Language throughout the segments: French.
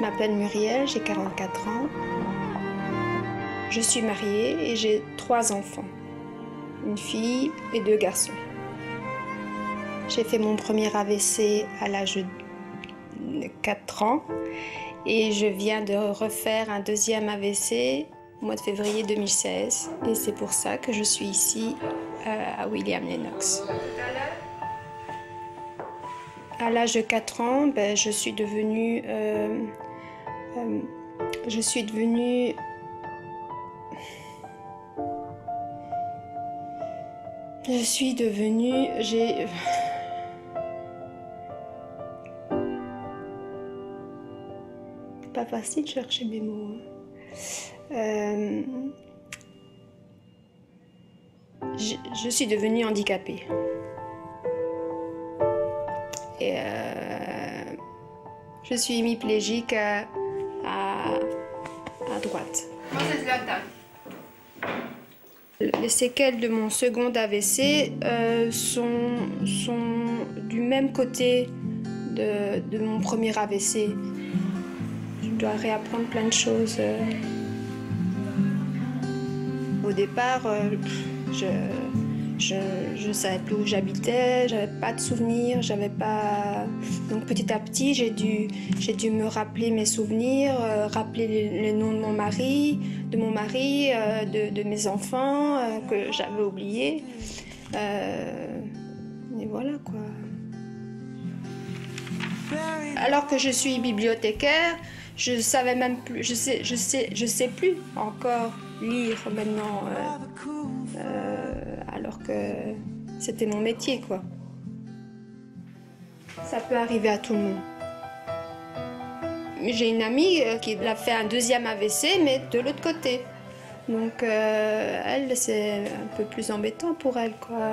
m'appelle Muriel, j'ai 44 ans. Je suis mariée et j'ai trois enfants, une fille et deux garçons. J'ai fait mon premier AVC à l'âge de 4 ans et je viens de refaire un deuxième AVC au mois de février 2016 et c'est pour ça que je suis ici euh, à William Lennox. À l'âge de 4 ans, ben, je suis devenue... euh, je suis devenue... Je suis devenue... J'ai... Pas facile de chercher mes mots. hein. Euh, je, suis devenue handicapée. Et euh, je suis hémiplégique à droite. Les séquelles de mon second AVC euh, sont, sont du même côté de, de mon premier AVC. Je dois réapprendre plein de choses. euh. Au départ, euh, je je je savais plus où j'habitais, j'avais pas de souvenirs, j'avais pas. Donc petit à petit, j'ai dû me rappeler mes souvenirs, euh, rappeler les, noms de mon mari, de mon mari, euh, de, mes enfants euh, que j'avais oubliés. Et voilà quoi. Alors que je suis bibliothécaire, je savais même plus, je sais, je sais, je sais plus encore lire maintenant, alors que c'était mon métier quoi. Ça peut arriver à tout le monde. J'ai une amie euh, qui a fait un deuxième AVC, mais de l'autre côté. Donc euh, elle, c'est un peu plus embêtant pour elle quoi.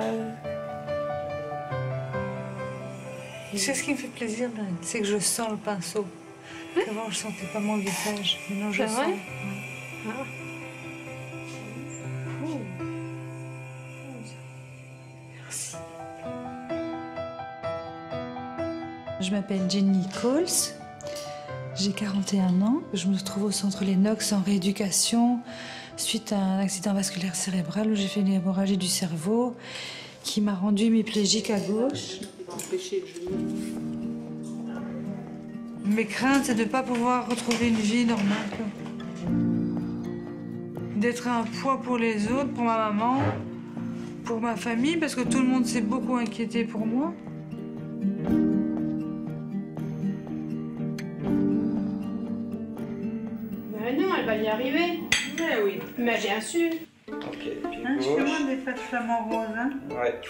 C'est ce qui me fait plaisir, c'est que je sens le pinceau. Avant, je sentais pas mon visage. Maintenant, je sens. vrai Ouais. Merci. Je m'appelle Jenny Coles. J'ai 41 ans. Je me trouve au centre Lennox en rééducation suite à un accident vasculaire cérébral où j'ai fait une hémorragie du cerveau qui m'a rendu hémiplégique à gauche. Mes craintes, c'est de ne pas pouvoir retrouver une vie normale. D'être un poids pour les autres, pour ma maman, pour ma famille, parce que tout le monde s'est beaucoup inquiété pour moi. Mais non, elle va y arriver. Mais oui. Mais bien sûr. Ok, pied Hein, je fais moins des pas de flamant rose. Hein. Ouais.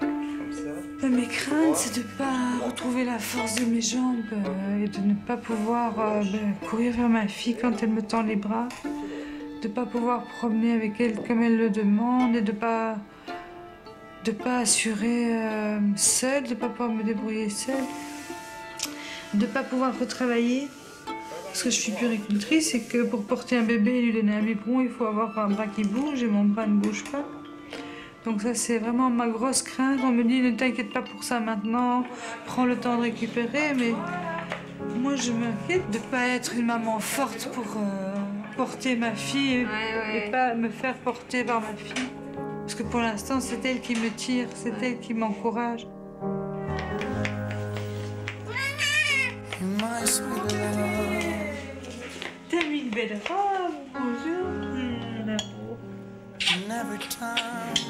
Comme ça. Mais Mes craintes, c'est de ne pas retrouver la force de mes jambes euh, et de ne pas pouvoir euh, ben, courir vers ma fille quand elle me tend les bras, de ne pas pouvoir promener avec elle comme elle le demande et de ne pas, de pas assurer euh, seule, de ne pas pouvoir me débrouiller seule, de ne pas pouvoir retravailler. Parce que je suis puricultrice et que pour porter un bébé et lui donner un biberon, il faut avoir un bras qui bouge et mon bras ne bouge pas. Donc ça, c'est vraiment ma grosse crainte. On me dit, ne t'inquiète pas pour ça maintenant, prends le temps de récupérer. Mais moi, je m'inquiète de ne pas être une maman forte pour euh, porter ma fille et, et pas me faire porter par ma fille. Parce que pour l'instant, c'est elle qui me tire, c'est elle qui m'encourage. Une belle robe, bonjour. L'amour.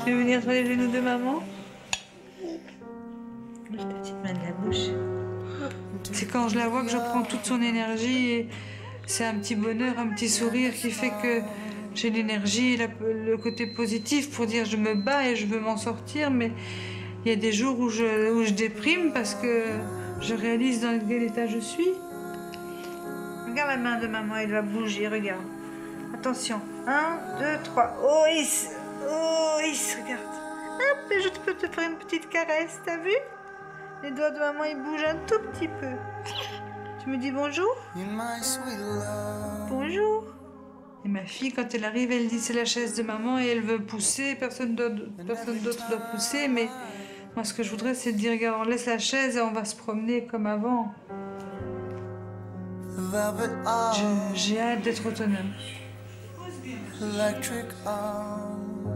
Tu veux venir sur les genoux de maman? Ta petite main de la bouche. C'est quand je la vois que je prends toute son énergie et c'est un petit bonheur, un petit sourire qui fait que j'ai l'énergie le côté positif pour dire je me bats et je veux m'en sortir, mais il y a des jours où je, où je déprime parce que je réalise dans quel état je suis. Regarde la main de maman, elle va bouger, regarde. Attention. Un, deux, trois. Oh, is. Oh, is, regarde. Hop, je peux te faire une petite caresse, t'as vu? Les doigts de maman, ils bougent un tout petit peu. Tu me dis bonjour? Bonjour. Et ma fille, quand elle arrive, elle dit c'est la chaise de maman et elle veut pousser. Personne d'autre personne d'autre doit pousser, mais moi, ce que je voudrais, c'est de dire regarde, on laisse la chaise et on va se promener comme avant. J'ai hâte d'être autonome. electric arm,